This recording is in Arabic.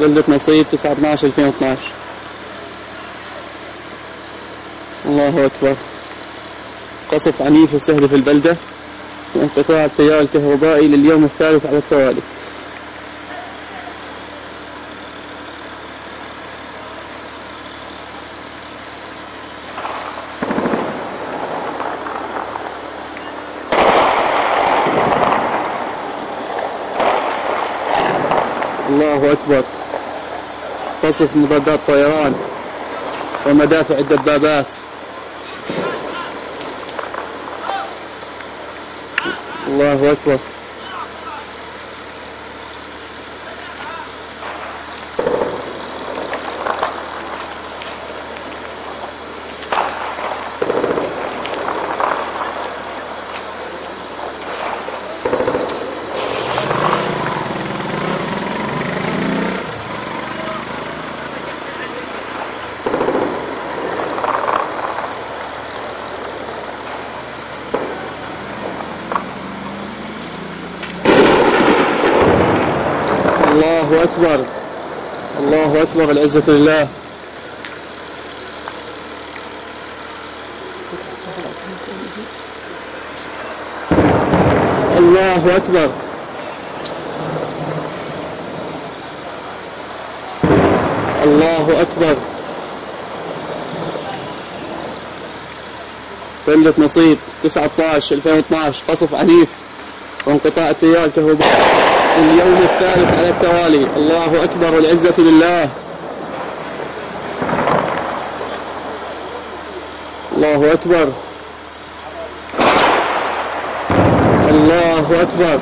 بلدة نصيب 9 12 2012 الله أكبر. قصف عنيف يستهدف البلدة وانقطاع التيار الكهربائي لليوم الثالث على التوالي. الله أكبر. قصف مضادات طيران ومدافع الدبابات. الله أكبر. الله أكبر. الله أكبر العزة لله. الله أكبر. الله أكبر. بلدة نصيب 19 2012 قصف عنيف وانقطاع التيار الكهربائي اليوم الثالث على التوالي. الله أكبر والعزة لله الله أكبر. الله أكبر.